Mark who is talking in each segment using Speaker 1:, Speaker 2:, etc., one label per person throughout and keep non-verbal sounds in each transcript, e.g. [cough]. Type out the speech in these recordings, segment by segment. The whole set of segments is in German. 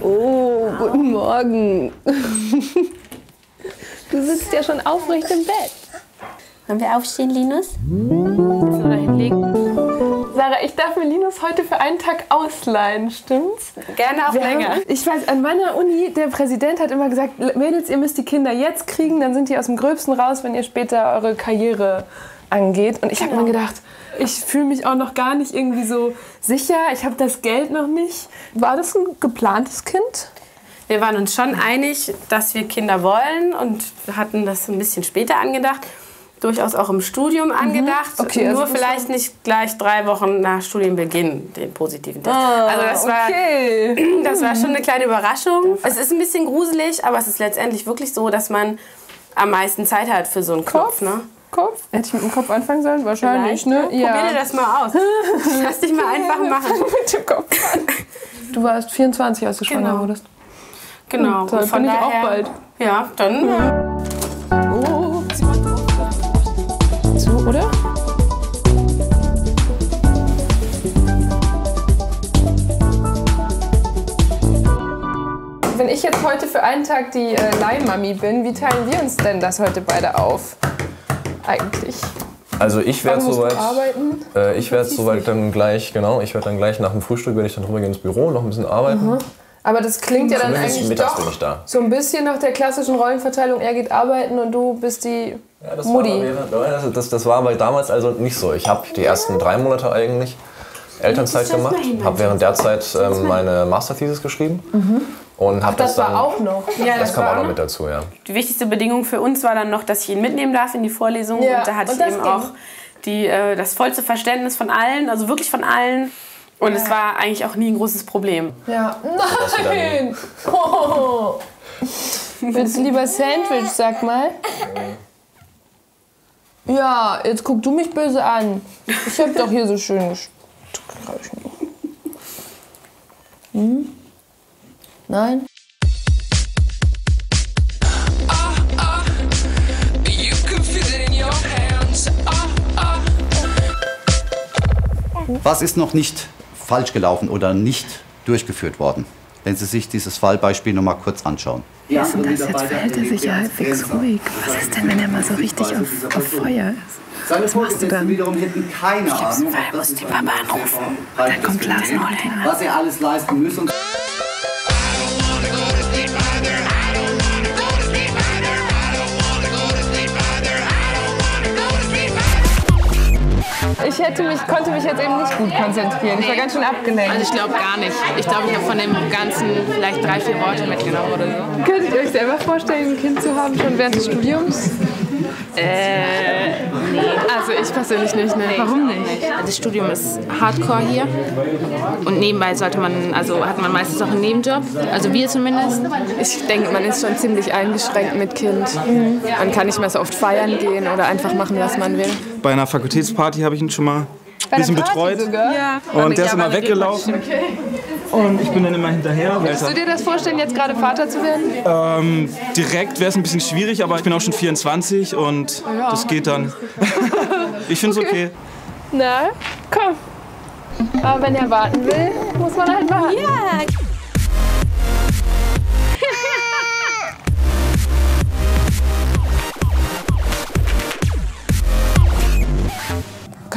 Speaker 1: Oh, guten Morgen. Du sitzt ja schon aufrecht im Bett.
Speaker 2: Wollen wir aufstehen, Linus?
Speaker 1: Oder hinlegen. Sarah, ich darf mir Linus heute für einen Tag ausleihen, stimmt's?
Speaker 2: Gerne auch
Speaker 1: Wir
Speaker 2: länger.
Speaker 1: Haben, ich weiß, an meiner Uni, der Präsident hat immer gesagt, Mädels, ihr müsst die Kinder jetzt kriegen, dann sind die aus dem Gröbsten raus, wenn ihr später eure Karriere angeht. Und ich habe mir gedacht, ich fühle mich auch noch gar nicht irgendwie so sicher. Ich habe das Geld noch nicht. War das ein geplantes Kind?
Speaker 2: Wir waren uns schon einig, dass wir Kinder wollen und hatten das ein bisschen später angedacht. Durchaus auch im Studium angedacht.
Speaker 1: Okay, also
Speaker 2: Nur
Speaker 1: das
Speaker 2: vielleicht nicht gleich drei Wochen nach Studienbeginn den positiven Test. also das war,
Speaker 1: Ah, okay.
Speaker 2: das war schon eine kleine Überraschung. Es ist ein bisschen gruselig, aber es ist letztendlich wirklich so, dass man am meisten Zeit hat für so einen Kopf. Ne?
Speaker 1: Kopf? Hätte ich mit dem Kopf anfangen sollen? Wahrscheinlich, ne?
Speaker 2: Probier dir das mal aus. [laughs] Lass dich mal einfach machen.
Speaker 1: mit dem Kopf an. Du warst 24, als du schwanger
Speaker 2: Genau.
Speaker 1: wurdest.
Speaker 2: Genau. Und von
Speaker 1: bin ich auch bald.
Speaker 2: Ja, dann. äh,
Speaker 1: Oh. So, oder? Wenn ich jetzt heute für einen Tag die äh, Leihmami bin, wie teilen wir uns denn das heute beide auf? Eigentlich.
Speaker 3: Also ich werde soweit, äh, ich werde soweit dann gleich, genau, ich werde dann gleich nach dem Frühstück werde ich dann rüber gehen ins Büro, noch ein bisschen arbeiten.
Speaker 1: Aber das klingt ja dann
Speaker 3: Zumindest
Speaker 1: eigentlich
Speaker 3: mittags
Speaker 1: doch
Speaker 3: bin ich da.
Speaker 1: so ein bisschen nach der klassischen Rollenverteilung. Er geht arbeiten und du bist die
Speaker 3: Ja, das
Speaker 1: Mutti.
Speaker 3: War, das, das, das war aber damals also nicht so. Ich habe die ersten drei Monate eigentlich Elternzeit gemacht, habe während der Zeit ähm, meine Masterthesis geschrieben und habe das,
Speaker 1: Mhm. Das
Speaker 3: dann.
Speaker 1: war auch noch.
Speaker 2: Ja,
Speaker 3: das kam auch noch mit dazu, ja.
Speaker 2: Die wichtigste Bedingung für uns war dann noch, dass ich ihn mitnehmen darf in die Vorlesung.
Speaker 1: Ja,
Speaker 2: Und da hatte
Speaker 1: und
Speaker 2: ich
Speaker 1: das
Speaker 2: eben
Speaker 1: ging.
Speaker 2: auch die, äh, das vollste Verständnis von allen, also wirklich von allen. Und es war eigentlich auch nie ein großes Problem.
Speaker 1: Ja.
Speaker 3: dann-
Speaker 1: Nein! Oh. [laughs] Willst du lieber Sandwich, sag mal? Ja, jetzt guck du mich böse an. Ich hab doch hier so schön gestreichen. Hm? Nein?
Speaker 4: You can feel it in your hands. Ah, ah.
Speaker 5: Was ist noch nicht falsch gelaufen oder nicht durchgeführt worden? Wenn Sie sich dieses Fallbeispiel noch mal kurz anschauen.
Speaker 6: Das jetzt verhält er sich ja halbwegs ruhig. Was ist denn, wenn er mal so richtig auf, auf Feuer ist?
Speaker 5: Seine
Speaker 6: machst du dann?
Speaker 5: wiederum hätten keine Ahnung,
Speaker 6: muss die
Speaker 5: seinem
Speaker 6: anrufen. Dann kommt Lars Nordhänger.
Speaker 5: was er alles leisten muss.
Speaker 1: Hätte mich, konnte mich jetzt eben nicht gut konzentrieren. Ich war ganz schön abgelenkt.
Speaker 7: Also ich glaube gar nicht. Ich glaube, ich habe von dem Ganzen vielleicht drei, vier Worte mitgenommen oder so.
Speaker 1: Könntet ihr euch selber vorstellen, ein Kind zu haben, schon während des Studiums?
Speaker 7: Äh, nee.
Speaker 1: Also ich persönlich nicht, ne? Warum nicht?
Speaker 7: Das Studium ist Hardcore hier. Und nebenbei sollte man, also hat man meistens auch einen Nebenjob. Also wir zumindest.
Speaker 8: Ich denke, man ist schon ziemlich eingeschränkt mit Kind. Man kann nicht mehr so oft feiern gehen oder einfach machen, was man will.
Speaker 9: Bei einer Fakultätsparty habe ich ihn schon mal ein bisschen betreut.
Speaker 1: Sogar?
Speaker 9: Und der ist immer weggelaufen. Und ich bin dann immer hinterher.
Speaker 1: Kannst du dir das vorstellen, jetzt gerade Vater zu werden?
Speaker 9: Ähm, direkt wäre es ein bisschen schwierig, aber ich bin auch schon 24 und das geht dann. [laughs] ich finde es okay.
Speaker 1: Na, komm. Aber wenn er warten will, muss man halt warten. Ja.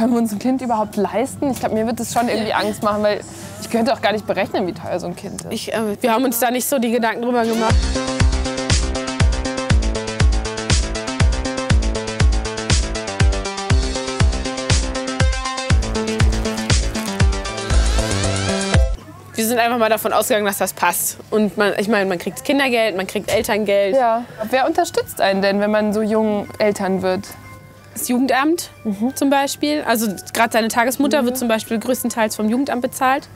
Speaker 1: Können wir uns ein Kind überhaupt leisten? Ich glaube, mir wird das schon irgendwie Angst machen, weil ich könnte auch gar nicht berechnen, wie teuer so ein Kind ist.
Speaker 2: Ich, äh, wir haben uns da nicht so die Gedanken drüber gemacht. Wir sind einfach mal davon ausgegangen, dass das passt. Und man, ich meine, man kriegt Kindergeld, man kriegt Elterngeld.
Speaker 1: Ja. Wer unterstützt einen denn, wenn man so jung Eltern wird?
Speaker 2: Das Jugendamt zum Beispiel. Also gerade seine Tagesmutter wird zum Beispiel größtenteils vom Jugendamt bezahlt.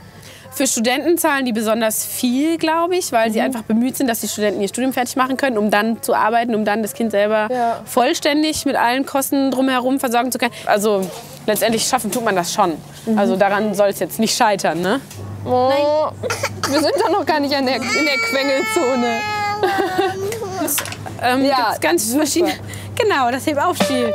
Speaker 2: Für Studenten zahlen die besonders viel, glaube ich, weil sie einfach bemüht sind, dass die Studenten ihr Studium fertig machen können, um dann zu arbeiten, um dann das Kind selber
Speaker 1: Ja.
Speaker 2: vollständig mit allen Kosten drumherum versorgen zu können. Also letztendlich schaffen tut man das schon. Also daran soll es jetzt nicht scheitern, ne?
Speaker 1: Oh, wir sind doch noch gar nicht an der, in der Quengelzone. [laughs]
Speaker 2: Ähm,
Speaker 1: Ja,
Speaker 2: ganz verschiedene. Genau, das Heb-Auf-Spiel.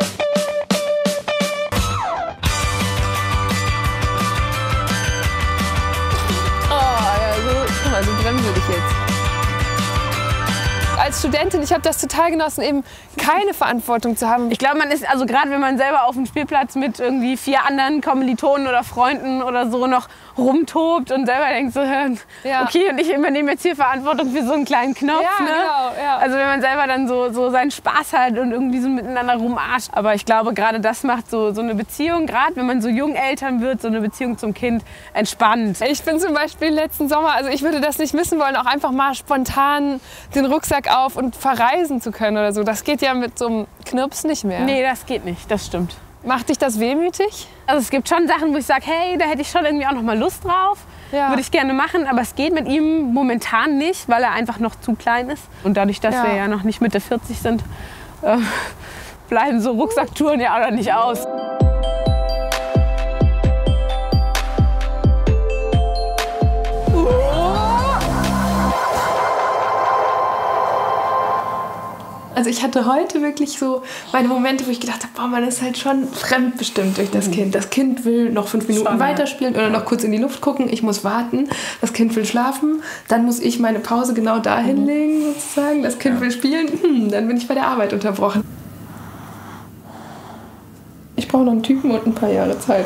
Speaker 1: Als Studentin, ich habe das total genossen, eben keine Verantwortung zu haben.
Speaker 2: Ich glaube, man ist, also gerade wenn man selber auf dem Spielplatz mit irgendwie vier anderen Kommilitonen oder Freunden oder so noch rumtobt und selber denkt so,
Speaker 1: Ja.
Speaker 2: okay, und ich übernehme jetzt hier Verantwortung für so einen kleinen Knopf.
Speaker 1: Ja,
Speaker 2: ne?
Speaker 1: genau, ja.
Speaker 2: Also wenn man selber dann so, so seinen Spaß hat und irgendwie so miteinander rumarscht. Aber ich glaube, gerade das macht so, so eine Beziehung, gerade wenn man so jung Eltern wird, so eine Beziehung zum Kind entspannt.
Speaker 1: Ich bin zum Beispiel letzten Sommer, also ich würde das nicht missen wollen, auch einfach mal spontan den Rucksack auf und verreisen zu können oder so. Das geht ja mit so einem Knirps nicht mehr.
Speaker 2: Nee, das geht nicht, das stimmt.
Speaker 1: Macht dich das wehmütig?
Speaker 2: Also es gibt schon Sachen, wo ich sage, hey, da hätte ich schon irgendwie auch noch mal Lust drauf.
Speaker 1: Ja.
Speaker 2: Würde ich gerne machen, aber es geht mit ihm momentan nicht, weil er einfach noch zu klein ist. Und dadurch, dass
Speaker 1: Ja.
Speaker 2: wir ja noch nicht Mitte 40 sind, äh, [laughs] bleiben so Rucksacktouren ja auch noch nicht aus.
Speaker 6: Also ich hatte heute wirklich so meine Momente, wo ich gedacht habe, boah, man ist halt schon fremdbestimmt durch das Kind. Das Kind will noch fünf Minuten
Speaker 2: ja.
Speaker 6: weiterspielen oder noch kurz in die Luft gucken. Ich muss warten. Das Kind will schlafen. Dann muss ich meine Pause genau da hinlegen sozusagen. Das Kind will spielen. Hm, dann bin ich bei der Arbeit unterbrochen. Ich brauche noch einen Typen und ein paar Jahre Zeit.